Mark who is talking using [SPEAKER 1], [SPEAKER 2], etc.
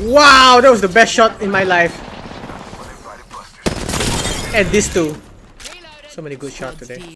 [SPEAKER 1] Wow, that was the best shot in my life. And this too. So many good shots today.